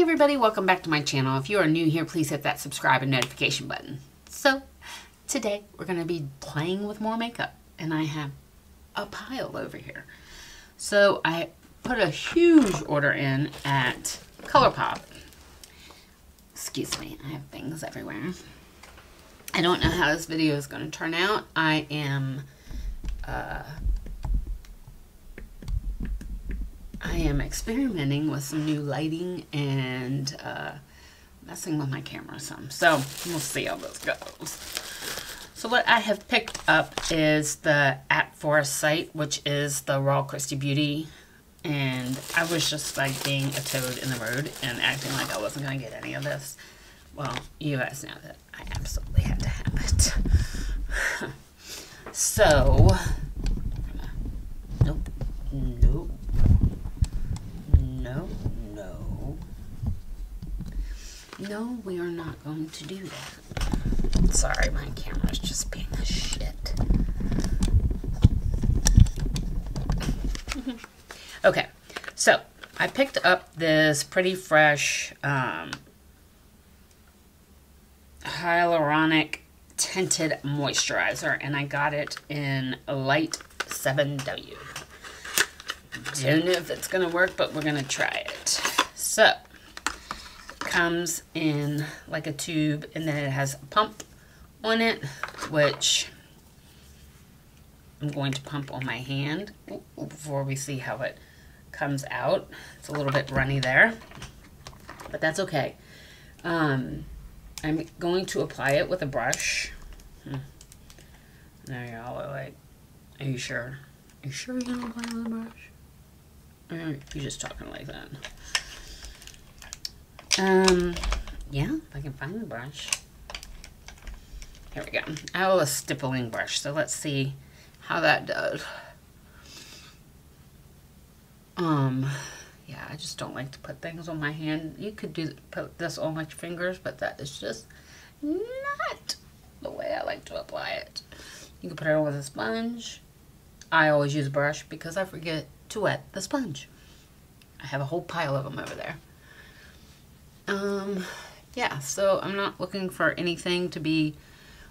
Hey everybody, welcome back to my channel. If you are new here, please hit that subscribe and notification button. So, today we're going to be playing with more makeup, and I have a pile over here. So, I put a huge order in at ColourPop. Excuse me, I have things everywhere. I don't know how this video is going to turn out. I am uh, I am experimenting with some new lighting and uh, messing with my camera some. So we'll see how this goes. So what I have picked up is the At Forest Sight, which is the Raw Kristy Beauty. And I was just like being a toad in the road and acting like I wasn't going to get any of this. Well, you guys know that I absolutely had to have it. so, nope. No, no. No, we are not going to do that. Sorry, my camera's just being a shit. okay, so I picked up this pretty fresh um, hyaluronic tinted moisturizer and I got it in light 7W. Don't know if it's going to work, but we're going to try it. So, comes in like a tube, and then it has a pump on it, which I'm going to pump on my hand before we see how it comes out. It's a little bit runny there, but that's okay. Um, I'm going to apply it with a brush. Hmm. There you go. Like, are you sure? Are you sure you're going to apply it with a brush? you're just talking like that. Um, yeah, if I can find the brush. Here we go. I have a stippling brush, so let's see how that does. Um, yeah, I just don't like to put things on my hand. You could do put this on my fingers, but that is just not the way I like to apply it. You can put it on with a sponge. I always use a brush because I forget to wet the sponge. I have a whole pile of them over there. Um, yeah, so I'm not looking for anything to be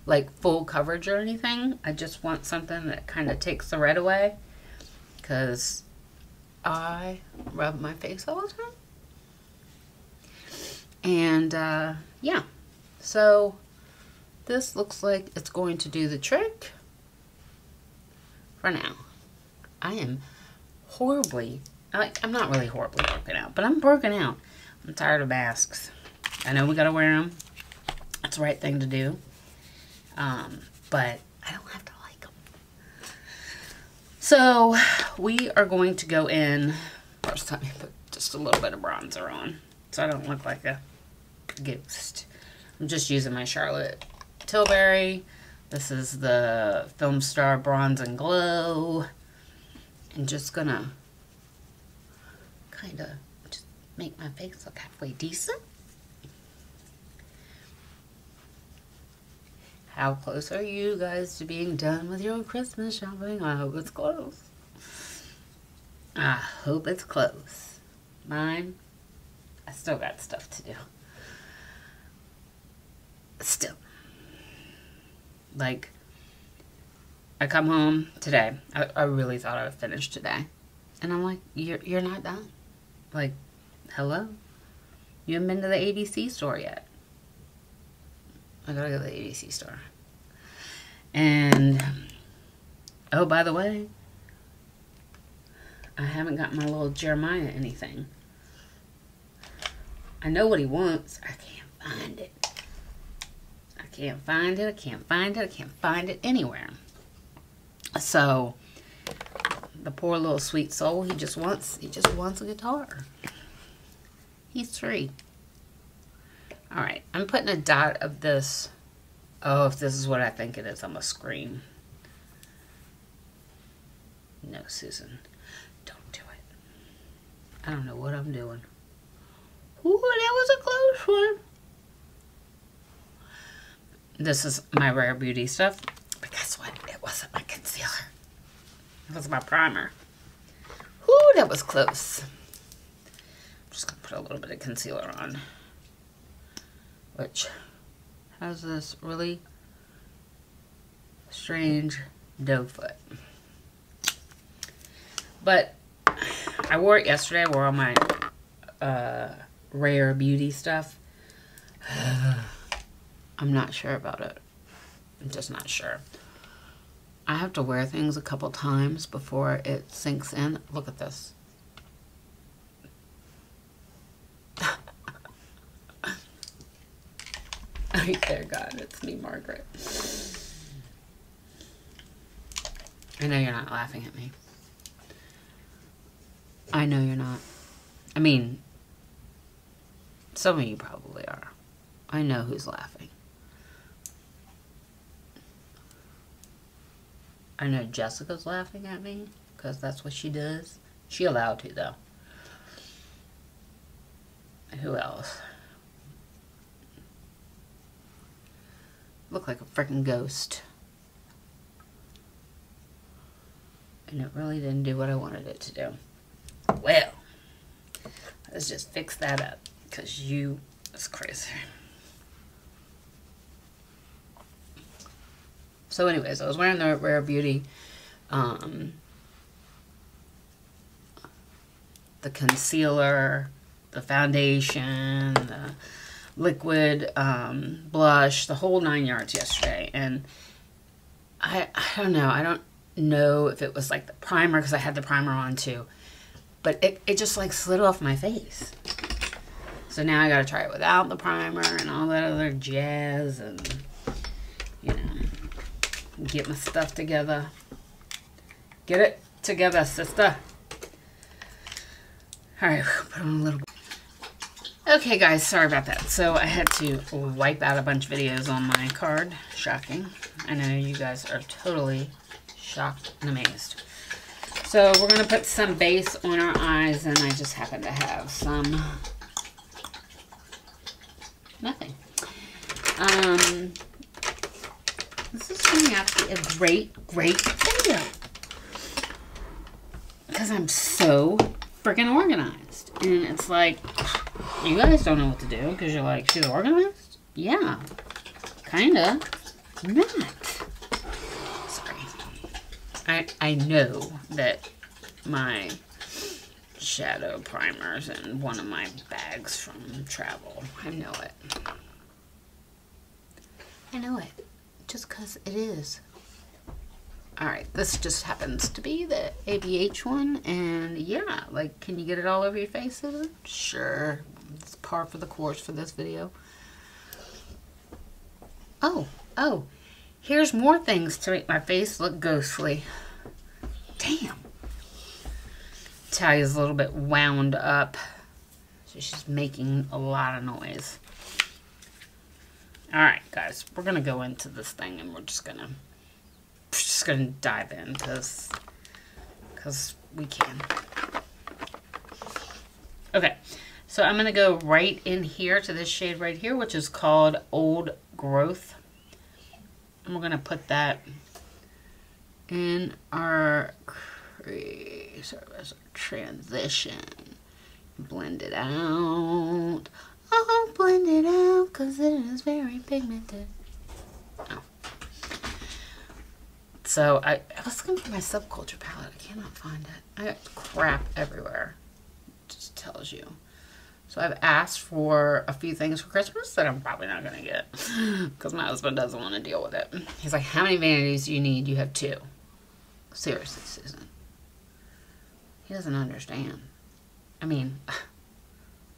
like full coverage or anything. I just want something that kind of takes the red away because I rub my face all the time. And uh, yeah, so this looks like it's going to do the trick for now. I am horribly, I, I'm not really horribly broken out, but I'm broken out. I'm tired of masks. I know we gotta wear them. That's the right thing to do. Um, but I don't have to like them. So we are going to go in, first let me put just a little bit of bronzer on so I don't look like a ghost. I'm just using my Charlotte Tilbury. This is the Film Star Bronze and Glow and just gonna kind of make my face look halfway decent. How close are you guys to being done with your Christmas shopping? I hope it's close. I hope it's close. Mine, I still got stuff to do. Still. Like, I come home today. I, I really thought I would finish today. And I'm like, you're, you're not done. Like, hello? You haven't been to the ABC store yet. I gotta go to the ABC store. And, oh, by the way, I haven't got my little Jeremiah anything. I know what he wants. I can't find it. I can't find it. I can't find it. I can't find it anywhere. So the poor little sweet soul, he just wants he just wants a guitar. He's three. Alright, I'm putting a dot of this. Oh, if this is what I think it is, I'm a scream. No, Susan. Don't do it. I don't know what I'm doing. Ooh, that was a close one. This is my Rare Beauty stuff. But guess what? It wasn't my concealer. It was my primer. Ooh, that was close. I'm just going to put a little bit of concealer on. Which has this really strange doe foot. But I wore it yesterday. I wore all my uh, Rare Beauty stuff. I'm not sure about it. I'm just not sure. I have to wear things a couple times before it sinks in. Look at this. I there, God, it's me, Margaret. I know you're not laughing at me. I know you're not. I mean, some of you probably are. I know who's laughing. I know Jessica's laughing at me because that's what she does. She allowed to though. Who else? Look like a freaking ghost. And it really didn't do what I wanted it to do. Well, let's just fix that up because you, that's crazy. So anyways, I was wearing the Rare Beauty, um, the concealer, the foundation, the liquid um, blush, the whole nine yards yesterday. And I, I don't know. I don't know if it was like the primer because I had the primer on too. But it, it just like slid off my face. So now I got to try it without the primer and all that other jazz and, you know, get my stuff together. Get it together, sister. All right, put on a little Okay, guys, sorry about that. So I had to wipe out a bunch of videos on my card. Shocking. I know you guys are totally shocked and amazed. So we're going to put some base on our eyes, and I just happen to have some... Nothing. Um, this is to be a great, great video. Because I'm so freaking organized. And it's like you guys don't know what to do because you're like, she's organized? Yeah. Kinda. Not. Sorry. I, I know that my shadow primers in one of my bags from travel. I know it. I know it. Just because it is. Alright, this just happens to be the ABH one, and yeah, like, can you get it all over your face? Sure, it's par for the course for this video. Oh, oh, here's more things to make my face look ghostly. Damn. Talia's a little bit wound up. So she's making a lot of noise. Alright, guys, we're going to go into this thing and we're just going to just going to dive in because because we can. Okay, so I'm going to go right in here to this shade right here, which is called Old Growth. And we're going to put that in our transition. Blend it out. Oh, blend it out because it is very pigmented. Oh. So I, I was looking for my subculture palette. I cannot find it. I got crap everywhere. It just tells you. So I've asked for a few things for Christmas that I'm probably not going to get because my husband doesn't want to deal with it. He's like, how many vanities do you need? You have two. Seriously, Susan. He doesn't understand. I mean,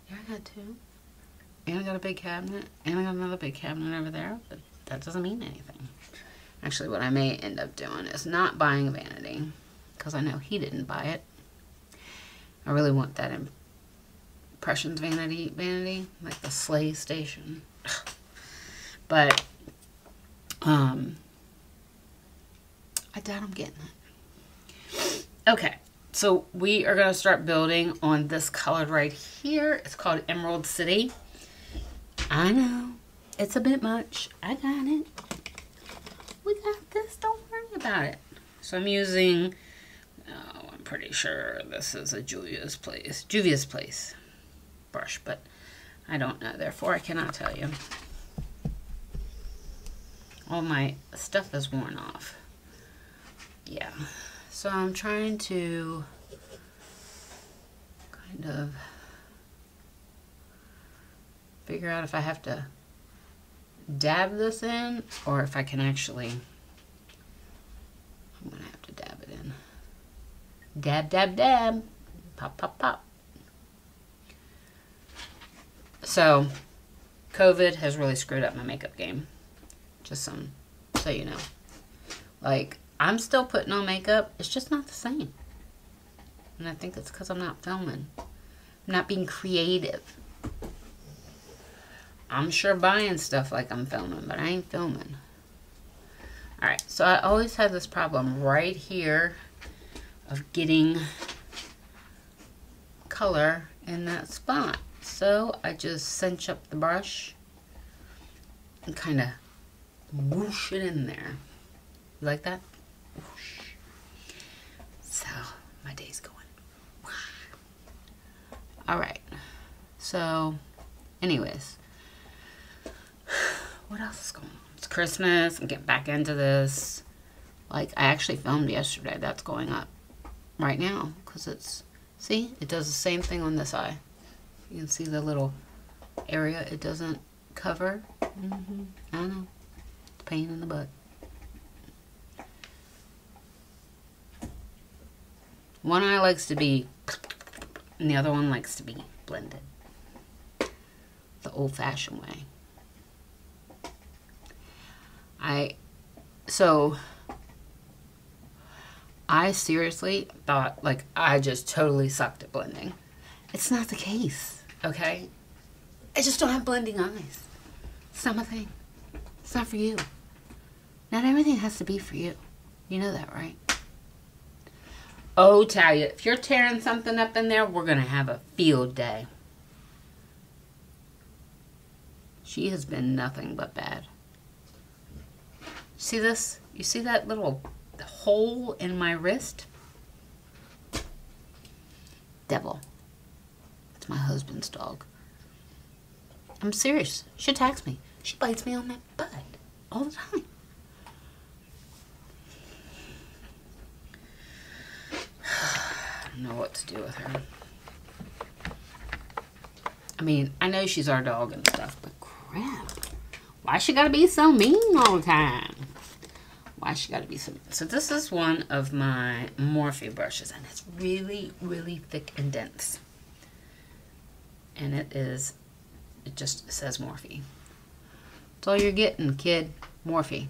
yeah, I got two. And I got a big cabinet. And I got another big cabinet over there. But that doesn't mean anything. Actually, what I may end up doing is not buying a vanity. Because I know he didn't buy it. I really want that in Impressions vanity, vanity, like the SlayStation. but, um, I doubt I'm getting it. Okay, so we are going to start building on this color right here. It's called Emerald City. I know, it's a bit much. I got it. We got this, don't worry about it. So I'm using, oh, I'm pretty sure this is a Julia's Place. Juvia's Place brush, but I don't know. Therefore, I cannot tell you. All my stuff is worn off. Yeah. So I'm trying to kind of figure out if I have to dab this in or if I can actually I'm gonna have to dab it in dab dab dab pop pop pop so COVID has really screwed up my makeup game. Just some so you know. Like I'm still putting on makeup. It's just not the same. And I think it's because I'm not filming. I'm not being creative. I'm sure buying stuff like I'm filming, but I ain't filming. Alright, so I always have this problem right here of getting color in that spot. So I just cinch up the brush and kind of whoosh it in there. You like that? Whoosh. So my day's going. Alright, so anyways, what else is going on? It's Christmas. I'm getting back into this. Like, I actually filmed yesterday. That's going up right now because it's, see, it does the same thing on this eye. You can see the little area it doesn't cover. Mm -hmm. I know. It's pain in the butt. One eye likes to be, and the other one likes to be blended. The old-fashioned way. I, so, I seriously thought, like, I just totally sucked at blending. It's not the case, okay? I just don't have blending eyes. It's not my thing. It's not for you. Not everything has to be for you. You know that, right? Oh, tell you, if you're tearing something up in there, we're going to have a field day. She has been nothing but bad. See this? You see that little hole in my wrist? Devil. My husband's dog. I'm serious. She attacks me. She bites me on my butt all the time. I don't know what to do with her. I mean, I know she's our dog and stuff, but crap. Why she gotta be so mean all the time? Why she gotta be so mean? So this is one of my Morphe brushes, and it's really, really thick and dense. And it is, it just says Morphe. That's all you're getting, kid. Morphe.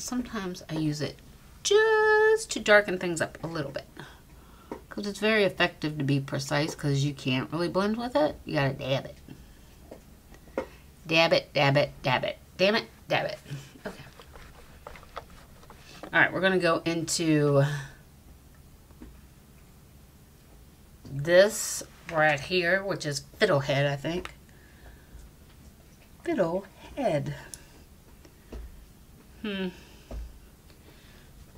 sometimes I use it just to darken things up a little bit. Because it's very effective to be precise because you can't really blend with it. You gotta dab it. Dab it, dab it, dab it. Damn it, dab it. Okay. All right, we're to go into this right here, which is Fiddlehead, I think. Fiddlehead. Hmm.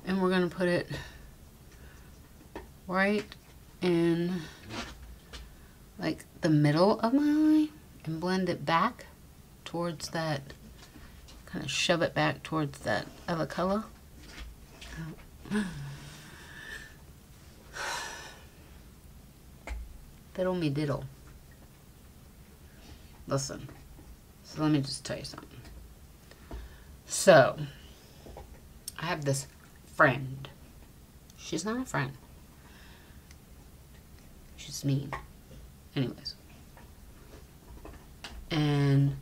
And we're going to put it right in like the middle of my eye and blend it back towards that, kind of shove it back towards that other color. Fiddle me diddle. Listen, so let me just tell you something. So, I have this friend. She's not a friend. She's mean. Anyways. And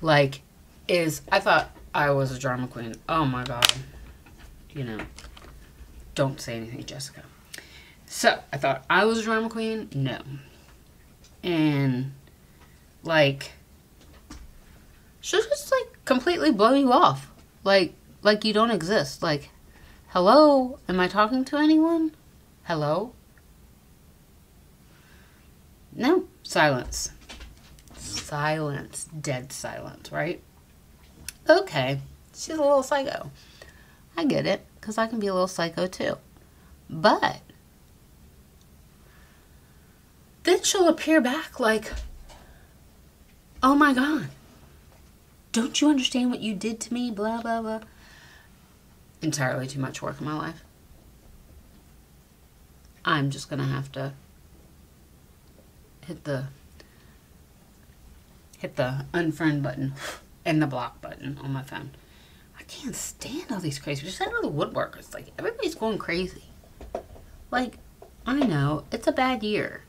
like is I thought I was a drama queen. Oh my god. You know. Don't say anything, Jessica. So, I thought I was a drama queen. No. And like she'll just like completely blow you off. Like like you don't exist. Like hello, am I talking to anyone? Hello? No, silence silence, dead silence, right? Okay, she's a little psycho. I get it, because I can be a little psycho too. But then she'll appear back like, oh my God, don't you understand what you did to me? Blah, blah, blah. Entirely too much work in my life. I'm just going to have to hit the hit the unfriend button and the block button on my phone. I can't stand all these crazy. Just of the woodworkers. Like everybody's going crazy. Like, I know it's a bad year.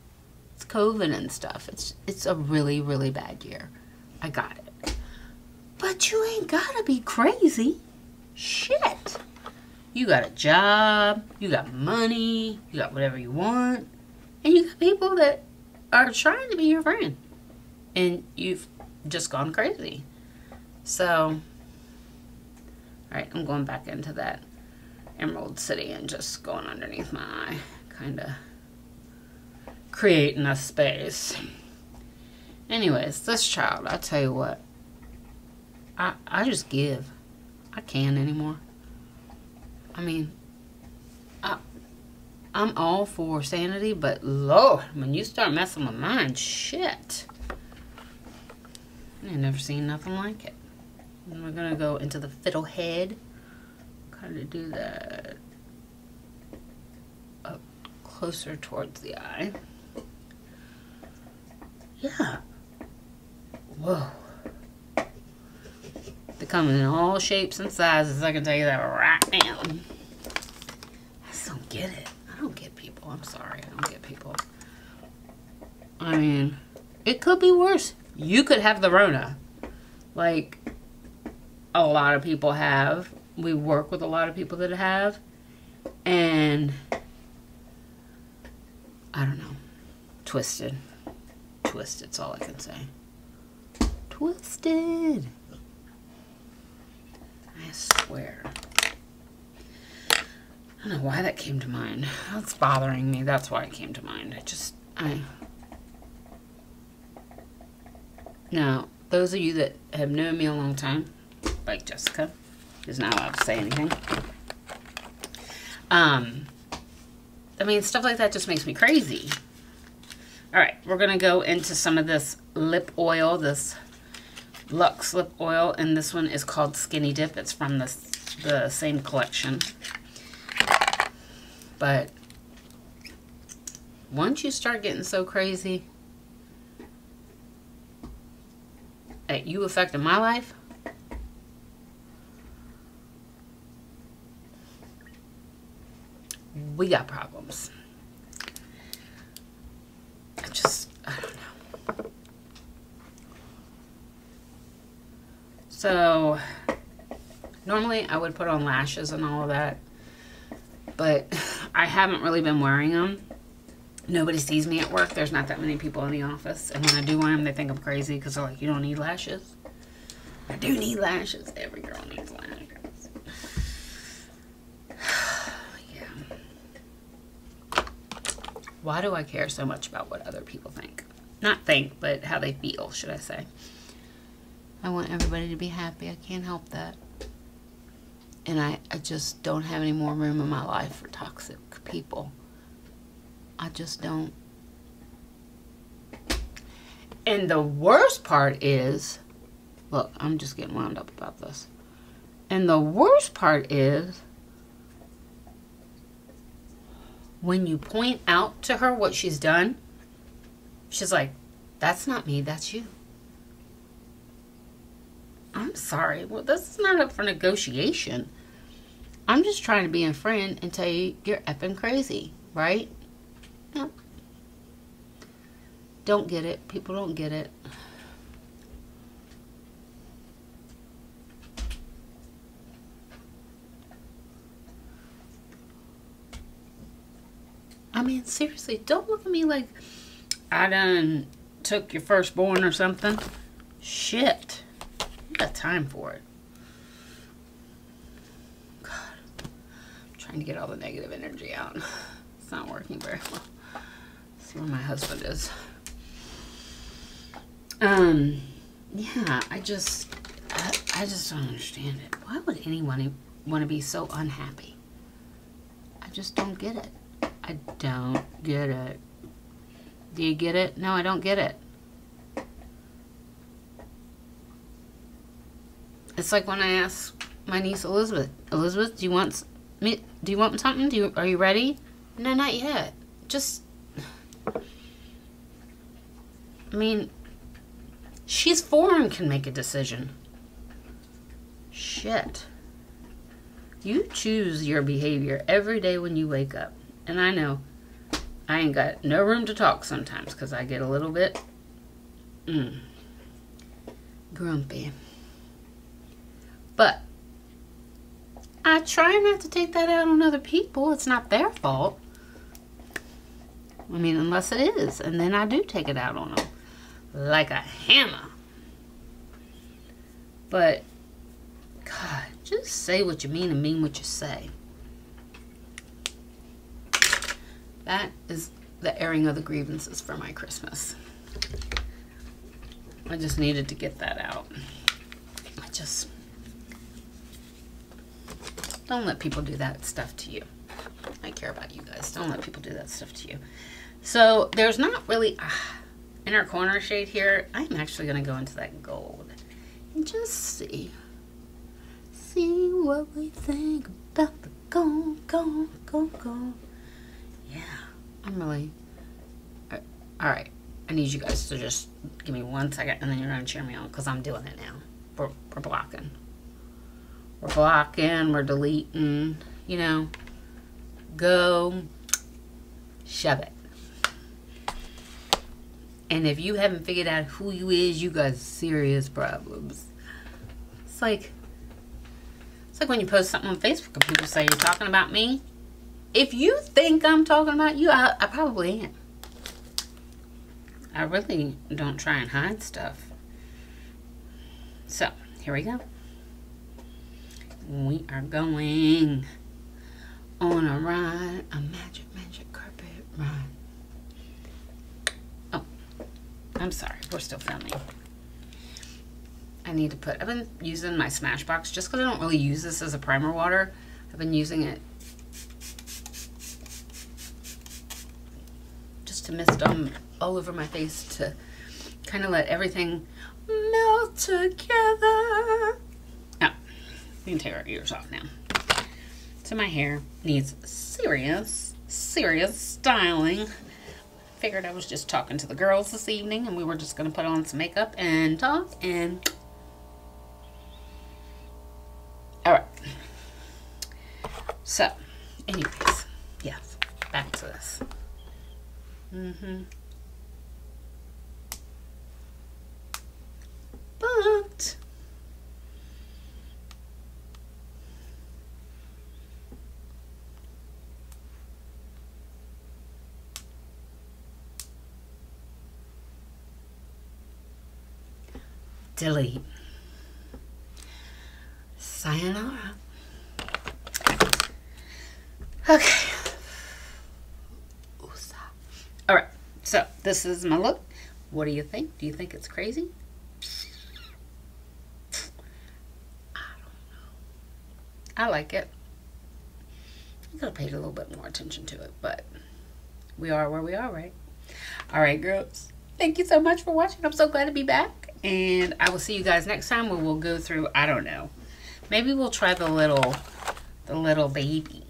It's COVID and stuff. It's it's a really really bad year. I got it. But you ain't gotta be crazy. Shit. You got a job. You got money. You got whatever you want. And you got people that are trying to be your friend. And you've just gone crazy. So, alright, I'm going back into that Emerald City and just going underneath my eye. Kind of creating a space. Anyways, this child, I tell you what, I, I just give. I can't anymore. I mean, I, I'm all for sanity, but Lord, when you start messing with mine, shit. I've never seen nothing like it. And we're gonna go into the fiddlehead. Kind of do that up closer towards the eye. Yeah. Whoa. They come in all shapes and sizes. I can tell you that right now. I just don't get it. I don't get people. I'm sorry. I don't get people. I mean, it could be worse. You could have the Rona. Like, a lot of people have. We work with a lot of people that have. And, I don't know. Twisted. Twisted's all I can say. Twisted. I swear. I don't know why that came to mind. That's bothering me. That's why it came to mind. I just, I... Now, those of you that have known me a long time, like Jessica, is not allowed to say anything. Um, I mean, stuff like that just makes me crazy. All right, we're going to go into some of this lip oil, this Lux lip oil, and this one is called Skinny Dip. It's from the, the same collection. But once you start getting so crazy that you affected my life, we got problems. So normally I would put on lashes and all of that, but I haven't really been wearing them. Nobody sees me at work. There's not that many people in the office. And when I do wear them, they think I'm crazy because they're like, you don't need lashes. I do need lashes. Every girl needs lashes. yeah. Why do I care so much about what other people think? Not think, but how they feel, should I say. I want everybody to be happy. I can't help that. And I, I just don't have any more room in my life for toxic people. I just don't. And the worst part is, look, I'm just getting wound up about this. And the worst part is, when you point out to her what she's done, she's like, that's not me, that's you. I'm sorry. Well, this is not up for negotiation. I'm just trying to be a friend and tell you you're effing crazy, right? No. Don't get it. People don't get it. I mean, seriously, don't look at me like I done took your firstborn or something. Shit got time for it. God. I'm trying to get all the negative energy out. It's not working very well. Let's see where my husband is. Um, yeah, I just, I, I just don't understand it. Why would anyone want to be so unhappy? I just don't get it. I don't get it. Do you get it? No, I don't get it. It's like when I ask my niece Elizabeth, Elizabeth, do you want me? Do you want something? Do you are you ready? No, not yet. Just, I mean, she's four and can make a decision. Shit. You choose your behavior every day when you wake up. And I know I ain't got no room to talk sometimes because I get a little bit mm, grumpy. But I try not to take that out on other people. It's not their fault. I mean, unless it is. And then I do take it out on them. Like a hammer. But, God, just say what you mean and mean what you say. That is the airing of the grievances for my Christmas. I just needed to get that out. I just don't let people do that stuff to you. I care about you guys. Don't let people do that stuff to you. So there's not really ah, inner corner shade here. I'm actually going to go into that gold and just see. See what we think about the gold, gold, gold, gold. Yeah. I'm really... Uh, all right. I need you guys to just give me one second and then you're going to cheer me on because I'm doing it now. We're, we're blocking. We're blocking. We're deleting. You know. Go. Shove it. And if you haven't figured out who you is, you got serious problems. It's like... It's like when you post something on Facebook and people say you're talking about me if you think I'm talking about you, I, I probably am. I really don't try and hide stuff. So, here we go. We are going on a ride, a magic, magic carpet ride. Oh, I'm sorry, we're still filming. I need to put, I've been using my Smashbox just because I don't really use this as a primer water. I've been using it just to mist on all over my face to kind of let everything melt together. We can take our ears off now. So my hair needs serious, serious styling. Figured I was just talking to the girls this evening and we were just going to put on some makeup and talk and... Alright. So, anyways, yes, back to this. Mm-hmm. But delete. Sayonara. Okay. All right. So this is my look. What do you think? Do you think it's crazy? I don't know. I like it. I could have paid a little bit more attention to it, but we are where we are, right? All right, girls. Thank you so much for watching. I'm so glad to be back. And I will see you guys next time where we'll go through, I don't know. Maybe we'll try the little, the little baby.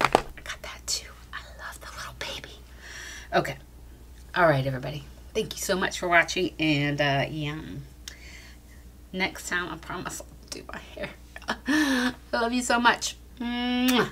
I got that too. I love the little baby. Okay. All right, everybody. Thank you so much for watching. And, uh, yeah. Next time, I promise I'll do my hair. I love you so much. Mwah.